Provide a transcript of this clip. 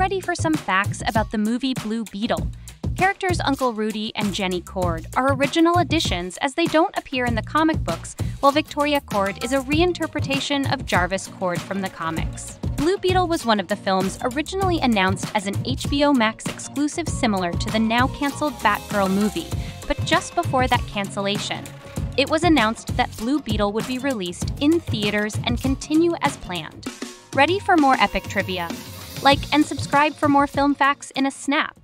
ready for some facts about the movie Blue Beetle. Characters Uncle Rudy and Jenny Kord are original additions as they don't appear in the comic books, while Victoria Kord is a reinterpretation of Jarvis Kord from the comics. Blue Beetle was one of the films originally announced as an HBO Max exclusive similar to the now cancelled Batgirl movie, but just before that cancellation, it was announced that Blue Beetle would be released in theaters and continue as planned. Ready for more epic trivia? Like and subscribe for more film facts in a snap.